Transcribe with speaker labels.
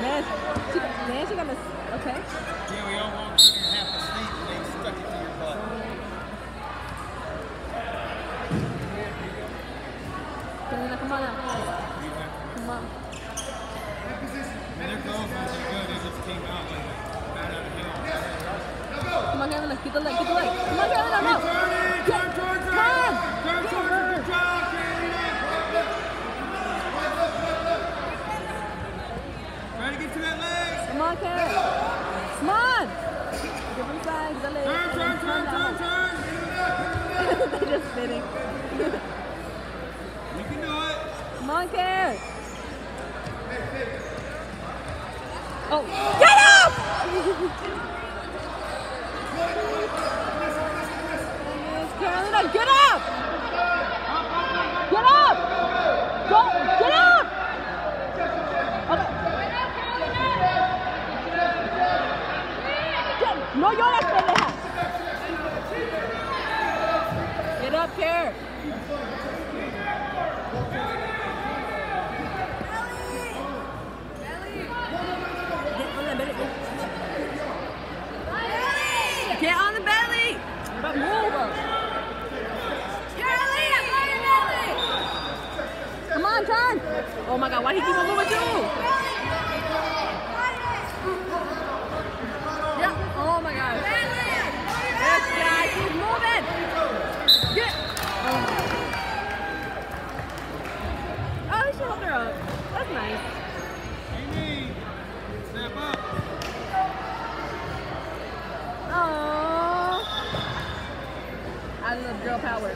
Speaker 1: Man, she, man, she gonna. Okay.
Speaker 2: Yeah, we all walked in here half asleep and they stuck it to your butt.
Speaker 1: Selena, come on out. Come on.
Speaker 2: Their girls weren't that good. They just came out like out of hell.
Speaker 1: Come on, Carolina. Get the leg. Get the leg. Come on, Carolina. No.
Speaker 2: Turn, turn, turn, turn.
Speaker 1: Turn.
Speaker 2: Turn,
Speaker 1: Get
Speaker 2: turn,
Speaker 1: her.
Speaker 2: good job, Carolina. Try to that leg.
Speaker 1: Come on. Come on. Give him. The leg.
Speaker 2: Turn, turn, turn, turn, turn.
Speaker 1: They're just spinning.
Speaker 2: You can do it.
Speaker 1: Come on. Oh, get up! Carolina, get up! Get up! Go, get up! Okay. Get- No lloras, pendeja. Get up, Care. Get on the belly. Get on the belly. Come on, turn. Oh my God, why do you keep on moving? That's nice. Amy, step up. Oh, I love girl power.